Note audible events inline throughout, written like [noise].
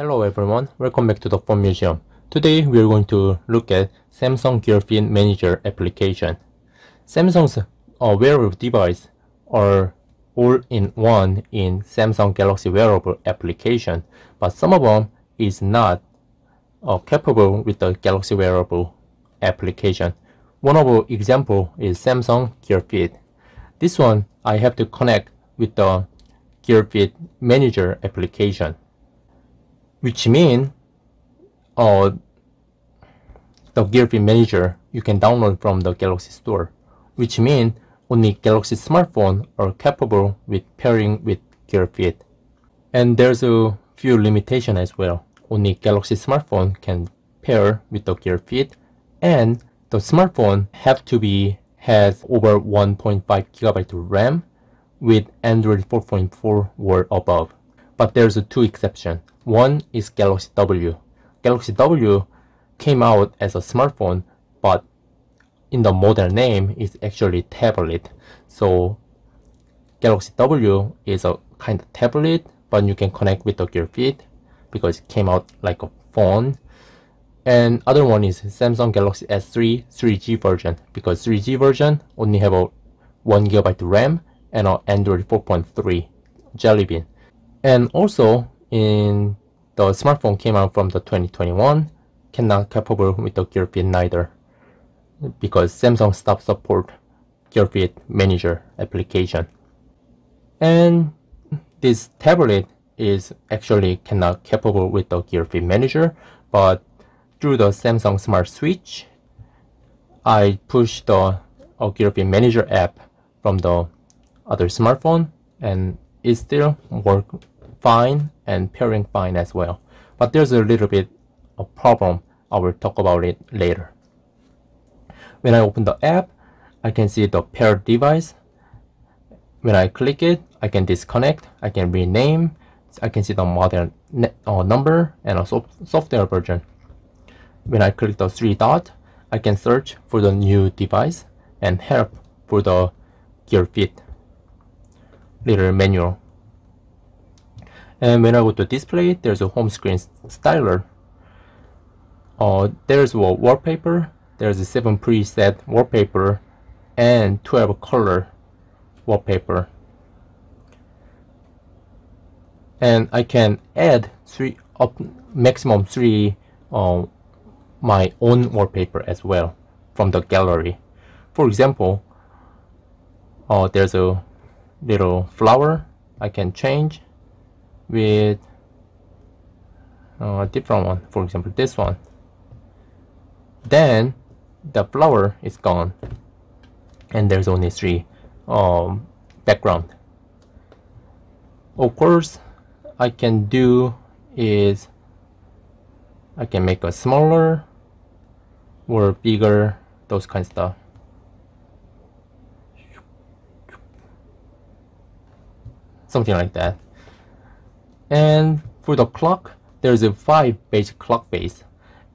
Hello everyone, welcome back to the Phone Museum. Today we are going to look at Samsung Gear Fit Manager application. Samsung's uh, wearable device are all in one in Samsung Galaxy wearable application, but some of them is not uh, capable with the Galaxy wearable application. One of the example is Samsung Gear Fit. This one I have to connect with the Gear Fit Manager application which mean uh, the Gearfit Manager you can download from the Galaxy Store, which mean only Galaxy smartphone are capable with pairing with Gearfit. And there's a few limitation as well. Only Galaxy smartphone can pair with the Gearfit and the smartphone have to be has over 1.5 gigabyte RAM with Android 4.4 or above. But there's a two exception. One is Galaxy W. Galaxy W came out as a smartphone, but in the model name is actually tablet. So Galaxy W is a kind of tablet, but you can connect with the Gear Fit because it came out like a phone. And other one is Samsung Galaxy S3 3G version because 3G version only have a 1 gigabyte RAM and an Android 4.3 Jelly Bean. And also in the smartphone came out from the 2021 cannot capable with the GearFit neither because Samsung stopped support GearFit Manager application. And this tablet is actually cannot capable with the GearFit Manager, but through the Samsung Smart Switch, I push the uh, GearFit Manager app from the other smartphone and it still work fine and pairing fine as well. But there's a little bit of problem. I will talk about it later. When I open the app, I can see the paired device. When I click it, I can disconnect, I can rename, I can see the model uh, number and a software version. When I click the three dot, I can search for the new device and help for the gear fit little manual. And when I go to display there's a home screen styler. Uh, there's a wallpaper there's a 7 preset wallpaper and 12 color wallpaper. And I can add three up maximum three uh, my own wallpaper as well from the gallery. For example uh, there's a little flower I can change with uh, a different one for example this one. Then the flower is gone. And there's only three um, background. Of course I can do is I can make a smaller or bigger those kind of stuff something like that. And for the clock there's a 5 basic clock face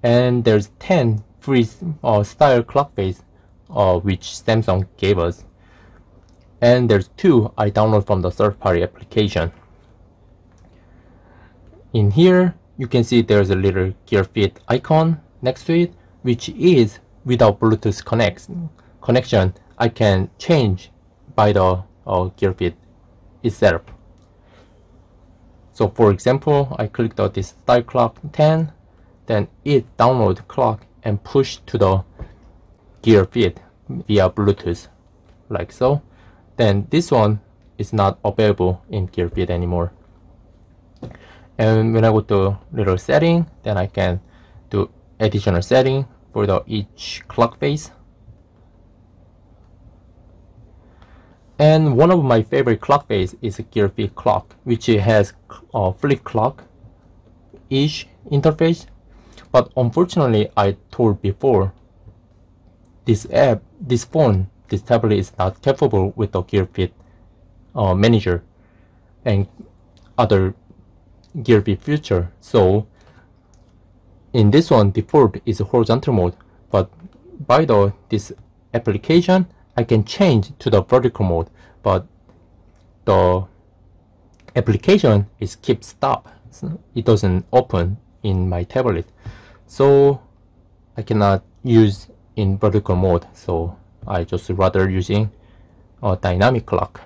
and there's 10 free uh, style clock face uh, which Samsung gave us. And there's two I download from the third-party application. In here you can see there's a little gear fit icon next to it which is without Bluetooth connect connection I can change by the uh, gear fit itself so for example, I clicked on this style clock 10, then it download clock and push to the gear fit via Bluetooth, like so. Then this one is not available in gear fit anymore. And when I go to little setting, then I can do additional setting for the each clock face. And one of my favorite clock face is a Gearfit clock, which has a flip clock ish interface. But unfortunately, I told before, this app, this phone, this tablet is not capable with the Gearfit uh, manager and other Gearfit feature. So in this one, default is horizontal mode, but by the this application, I can change to the vertical mode, but the application is keep stop. It doesn't open in my tablet. So I cannot use in vertical mode. So I just rather using a dynamic clock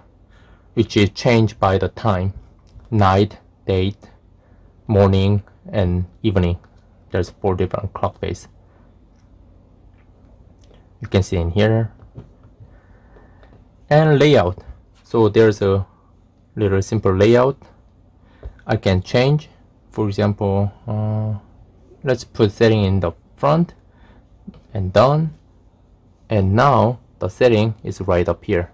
which is changed by the time night date morning and evening. There's four different clock face you can see in here and layout. So there's a little simple layout. I can change for example uh, let's put setting in the front and done and now the setting is right up here.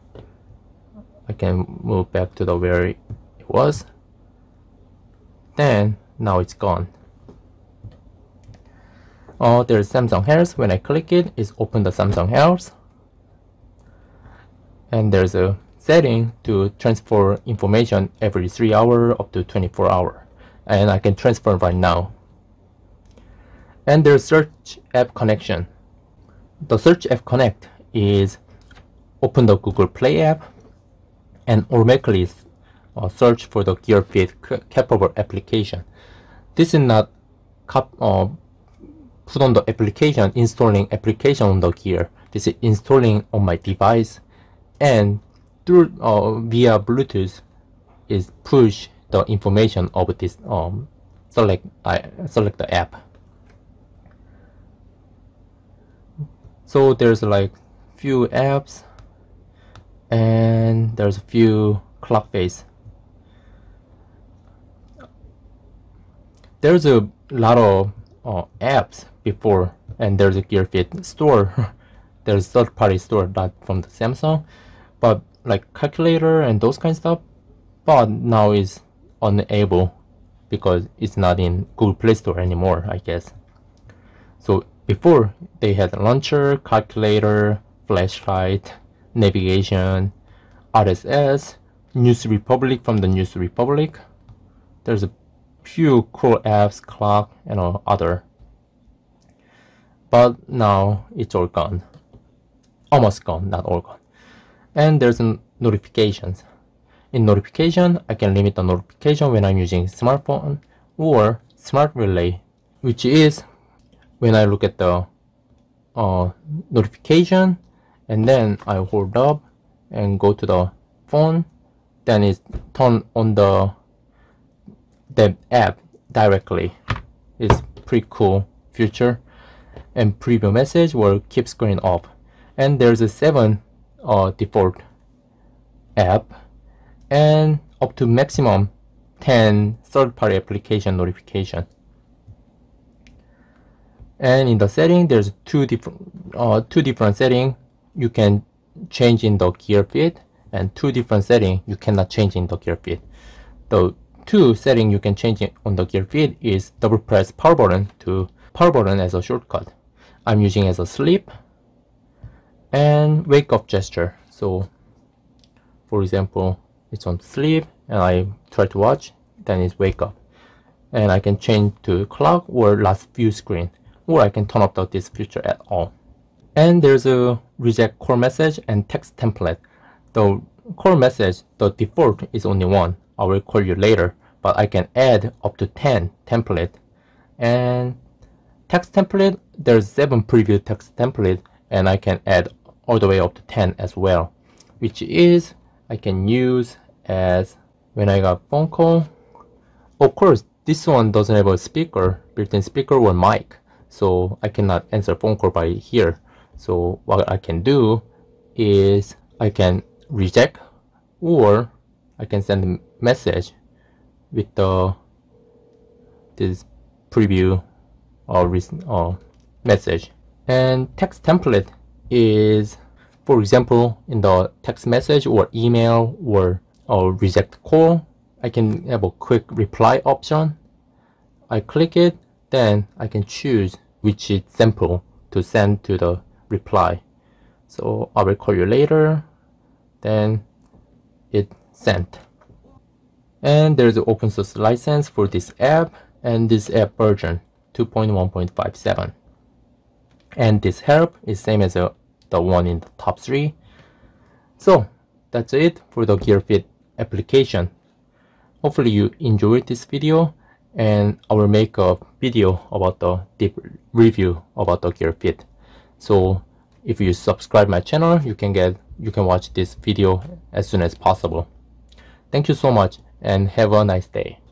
I can move back to the where it was. Then now it's gone. Oh there's Samsung Health. When I click it it's open the Samsung Health and there's a setting to transfer information every 3 hour up to 24 hour. And I can transfer right now. And there's search app connection. The search app connect is open the Google Play app and automatically uh, search for the GearFit capable application. This is not uh, put on the application installing application on the gear. This is installing on my device and through uh, via Bluetooth is push the information of this um, select I select the app. So there's like few apps and there's a few clock face. There's a lot of uh, apps before and there's a GearFit store. [laughs] there's third party store not from the Samsung but like calculator and those kind of stuff but now is unable because it's not in Google Play Store anymore I guess. So before they had launcher calculator flashlight navigation RSS News Republic from the News Republic. There's a few cool apps clock and all other. But now it's all gone almost gone not all gone and there's notifications. In notification, I can limit the notification when I'm using smartphone or smart relay, which is when I look at the uh, notification and then I hold up and go to the phone, then it's turn on the the app directly. It's pretty cool feature and preview message will keep screen off. And there's a seven uh, default app and up to maximum 10 third-party application notification. And in the setting, there's two different uh, two different setting you can change in the GearFit, and two different setting you cannot change in the GearFit. The two setting you can change on the GearFit is double press power button to power button as a shortcut. I'm using as a sleep and wake up gesture. So for example it's on sleep and I try to watch then it's wake up. And I can change to clock or last view screen or I can turn off this feature at all. And there's a reject call message and text template. The call message the default is only one. I will call you later but I can add up to 10 template. And text template there's seven preview text template and I can add all the way up to 10 as well which is I can use as when I got phone call. Of course this one doesn't have a speaker built-in speaker or mic so I cannot answer phone call by here. So what I can do is I can reject or I can send a message with the this preview or recent uh, message and text template is, for example, in the text message or email or, or reject call, I can have a quick reply option. I click it, then I can choose which is sample to send to the reply. So I will call you later, then it sent. And there's an open source license for this app and this app version 2.1.57 and this help is same as the one in the top three so that's it for the GearFit application hopefully you enjoyed this video and I will make a video about the deep review about the gear fit. So if you subscribe my channel, you can get you can watch this video as soon as possible. Thank you so much and have a nice day.